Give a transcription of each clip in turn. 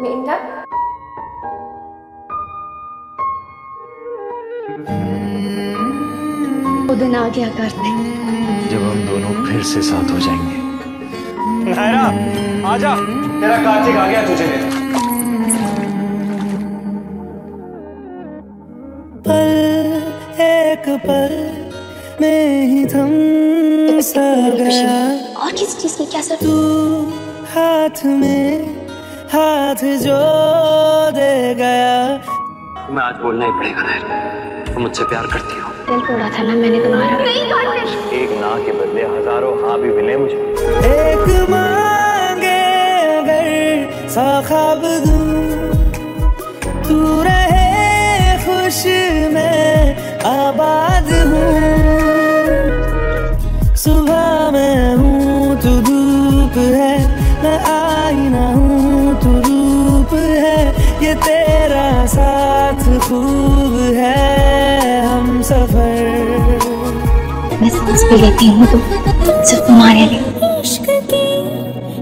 Minda? वो दिन आ गया करते जब हम दोनों फिर से साथ हो जाएँगे। नायरा आजा। तेरा कार्तिक आ गया तुझे। पल एक पल में ही थम सा गया। और किस चीज़ की क्या सर? तू हाथ में हाथ जो दे गया। तुम्हें आज बोलना ही पड़ेगा तुम मुझसे प्यार करती हो। दिल तोड़ा था ना मैंने तुम्हारा। नहीं एक ना के बदले हज़ारों हाँ भी मिले मुझे। एक मांगे अगर सा ख्वाब दूँ तू रहे खुश मैं आबाद हूँ। सुबह मैं हूँ तू धूप है ये तेरा साथ खूब है हम सफ़र। मैं सांस भी लेती हूँ तो सिर्फ़ तुम्हारे लिए। इश्क के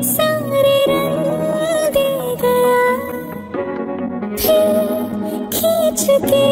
सारे रंग दे गया। खींच के